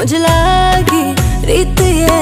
मुझे लागी रीत ये